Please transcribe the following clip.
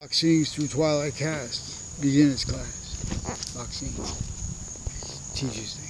Boxing through Twilight Cast, beginners class. Boxing teaches things.